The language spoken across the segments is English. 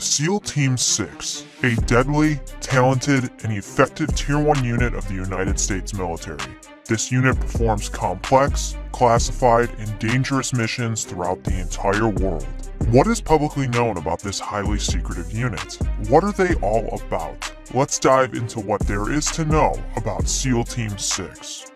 SEAL Team 6, a deadly, talented, and effective Tier 1 unit of the United States military. This unit performs complex, classified, and dangerous missions throughout the entire world. What is publicly known about this highly secretive unit? What are they all about? Let's dive into what there is to know about SEAL Team 6.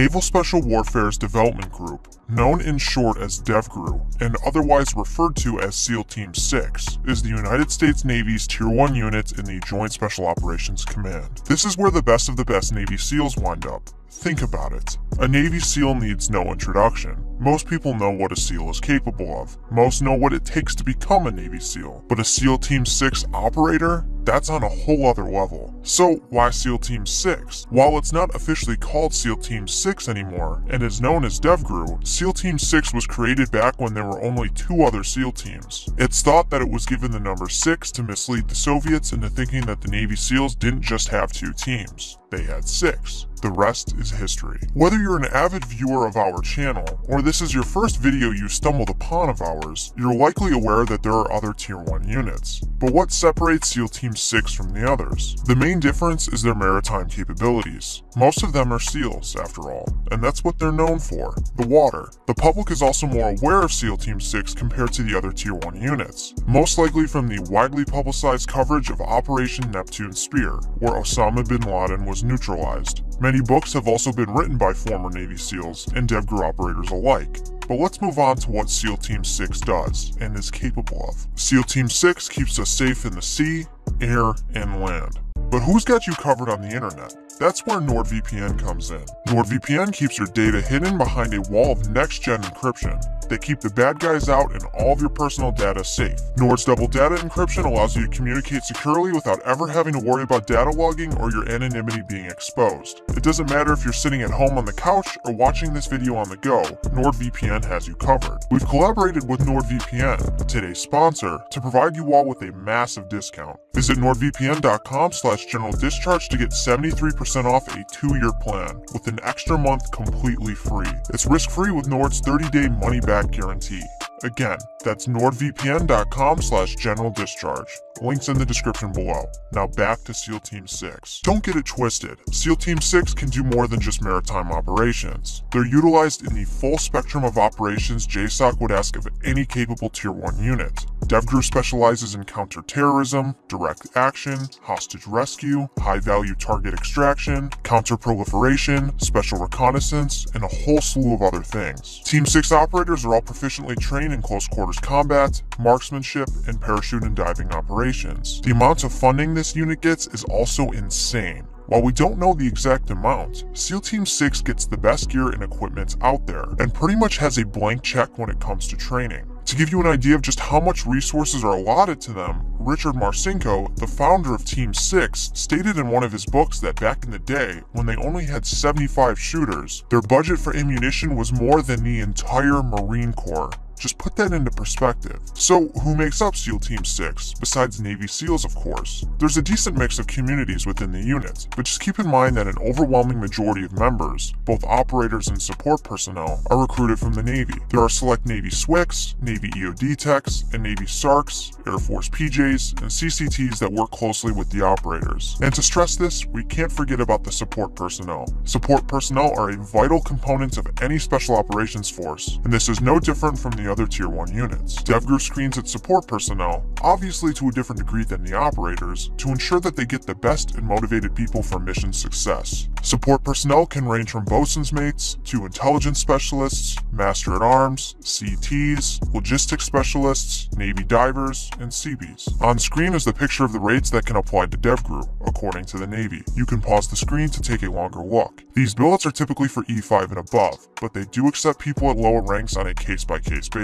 Naval Special Warfare's Development Group, known in short as DevGRU and otherwise referred to as SEAL Team 6, is the United States Navy's Tier 1 unit in the Joint Special Operations Command. This is where the best of the best Navy SEALs wind up. Think about it. A Navy SEAL needs no introduction. Most people know what a SEAL is capable of. Most know what it takes to become a Navy SEAL. But a SEAL Team 6 operator? That's on a whole other level. So why SEAL Team 6? While it's not officially called SEAL Team 6 anymore and is known as DevGRU, SEAL Team 6 was created back when there were only two other SEAL teams. It's thought that it was given the number 6 to mislead the Soviets into thinking that the Navy SEALs didn't just have two teams. They had six. The rest is history. Whether you're an avid viewer of our channel, or this is your first video you stumbled upon of ours, you're likely aware that there are other Tier 1 units. But what separates SEAL Team 6 from the others? The main difference is their maritime capabilities. Most of them are SEALs, after all, and that's what they're known for, the water. The public is also more aware of SEAL Team 6 compared to the other Tier 1 units, most likely from the widely publicized coverage of Operation Neptune Spear, where Osama bin Laden was neutralized. Many books have also been written by former Navy SEALs and DevGRU operators alike. But let's move on to what SEAL Team 6 does and is capable of. SEAL Team 6 keeps us safe in the sea, air, and land. But who's got you covered on the internet? That's where NordVPN comes in. NordVPN keeps your data hidden behind a wall of next-gen encryption. They keep the bad guys out and all of your personal data safe. Nord's double data encryption allows you to communicate securely without ever having to worry about data logging or your anonymity being exposed. It doesn't matter if you're sitting at home on the couch or watching this video on the go, NordVPN has you covered. We've collaborated with NordVPN, today's sponsor, to provide you all with a massive discount. Visit nordvpn.com slash general discharge to get 73% off a two-year plan with an extra month completely free. It's risk-free with Nord's 30-day money-back guarantee. Again, that's nordvpn.com slash general discharge. Links in the description below. Now back to SEAL Team 6. Don't get it twisted. SEAL Team 6 can do more than just maritime operations. They're utilized in the full spectrum of operations JSOC would ask of any capable Tier 1 unit. DevGRU specializes in counterterrorism, direct action, hostage rescue, high-value target extraction, counter-proliferation, special reconnaissance, and a whole slew of other things. Team 6 operators are all proficiently trained in close quarters combat, marksmanship, and parachute and diving operations. The amount of funding this unit gets is also insane. While we don't know the exact amount, SEAL Team 6 gets the best gear and equipment out there, and pretty much has a blank check when it comes to training. To give you an idea of just how much resources are allotted to them, Richard Marcinko, the founder of Team 6, stated in one of his books that back in the day, when they only had 75 shooters, their budget for ammunition was more than the entire Marine Corps. Just put that into perspective. So, who makes up SEAL Team 6, besides Navy SEALs of course? There's a decent mix of communities within the unit, but just keep in mind that an overwhelming majority of members, both operators and support personnel, are recruited from the Navy. There are select Navy SWCCs, Navy EOD techs, and Navy SARCs, Air Force PJs, and CCTs that work closely with the operators. And to stress this, we can't forget about the support personnel. Support personnel are a vital component of any special operations force, and this is no different from the other Tier 1 units. DevGRU screens its support personnel, obviously to a different degree than the operators, to ensure that they get the best and motivated people for mission success. Support personnel can range from bosun's mates to intelligence specialists, master at arms, CTs, logistics specialists, Navy divers, and Seabees. On screen is the picture of the rates that can apply to DevGRU, according to the Navy. You can pause the screen to take a longer look. These billets are typically for E5 and above, but they do accept people at lower ranks on a case-by-case -case basis.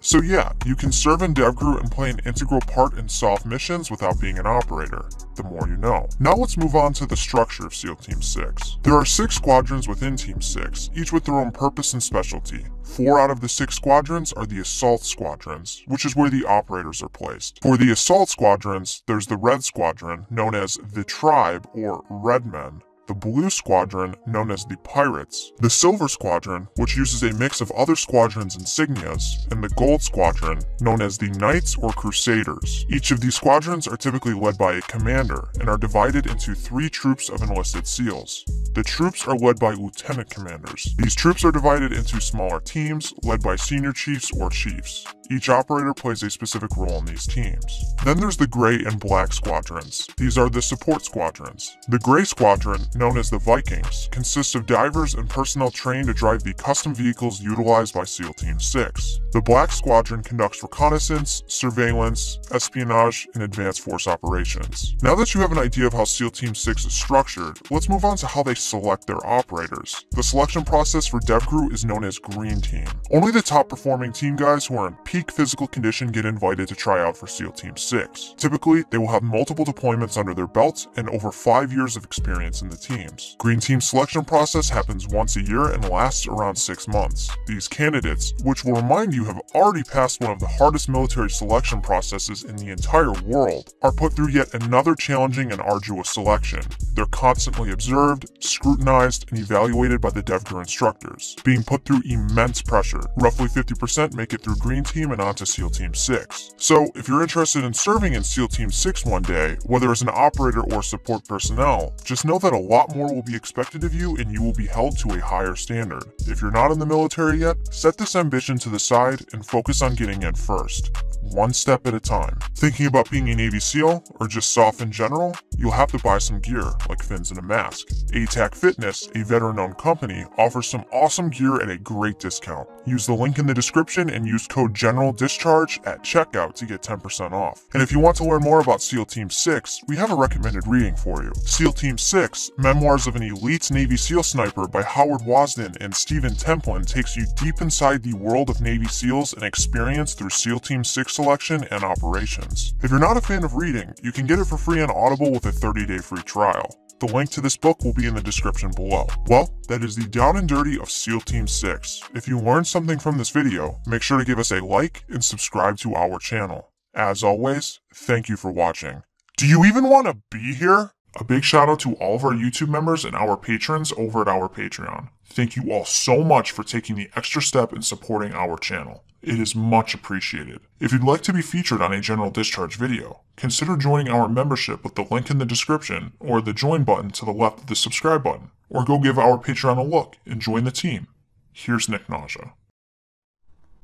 So yeah, you can serve in DevGRU and play an integral part in SOF missions without being an operator. The more you know. Now let's move on to the structure of SEAL Team 6. There are six squadrons within Team 6, each with their own purpose and specialty. Four out of the six squadrons are the assault squadrons, which is where the operators are placed. For the assault squadrons, there's the Red Squadron, known as the Tribe or Red Men, the Blue Squadron, known as the Pirates, the Silver Squadron, which uses a mix of other squadrons' insignias, and the Gold Squadron, known as the Knights or Crusaders. Each of these squadrons are typically led by a commander and are divided into three troops of enlisted SEALs. The troops are led by lieutenant commanders. These troops are divided into smaller teams led by senior chiefs or chiefs. Each operator plays a specific role in these teams. Then there's the Gray and Black Squadrons. These are the support squadrons. The Gray Squadron, known as the Vikings, consists of divers and personnel trained to drive the custom vehicles utilized by SEAL Team 6. The Black Squadron conducts reconnaissance, surveillance, espionage, and advanced force operations. Now that you have an idea of how SEAL Team 6 is structured, let's move on to how they select their operators. The selection process for DevGru is known as Green Team. Only the top performing team guys who are in peak physical condition get invited to try out for SEAL Team 6. Typically, they will have multiple deployments under their belts and over 5 years of experience in the teams. Green Team selection process happens once a year and lasts around 6 months. These candidates, which will remind you have already passed one of the hardest military selection processes in the entire world, are put through yet another challenging and arduous selection. They're constantly observed, scrutinized, and evaluated by the DevGru instructors, being put through immense pressure. Roughly 50% make it through Green Team and onto SEAL Team 6. So, if you're interested in serving in SEAL Team 6 one day, whether as an operator or support personnel, just know that a lot more will be expected of you and you will be held to a higher standard. If you're not in the military yet, set this ambition to the side and focus on getting in first one step at a time. Thinking about being a Navy SEAL, or just SOF in general, you'll have to buy some gear, like fins and a mask. ATAC Fitness, a veteran-owned company, offers some awesome gear at a great discount. Use the link in the description and use code General Discharge at checkout to get 10% off. And if you want to learn more about SEAL Team 6, we have a recommended reading for you. SEAL Team 6, Memoirs of an Elite Navy SEAL Sniper by Howard Wasdin and Stephen Templin takes you deep inside the world of Navy SEALs and experience through SEAL Team 6 selection and operations. If you're not a fan of reading, you can get it for free on Audible with a 30-day free trial. The link to this book will be in the description below. Well, that is the down and dirty of SEAL Team 6. If you learned something from this video, make sure to give us a like and subscribe to our channel. As always, thank you for watching. Do you even want to be here? A big shout out to all of our YouTube members and our patrons over at our Patreon. Thank you all so much for taking the extra step in supporting our channel. It is much appreciated. If you'd like to be featured on a general discharge video, consider joining our membership with the link in the description or the join button to the left of the subscribe button, or go give our Patreon a look and join the team. Here's Nick Nausea.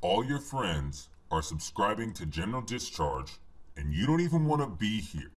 All your friends are subscribing to General Discharge, and you don't even want to be here.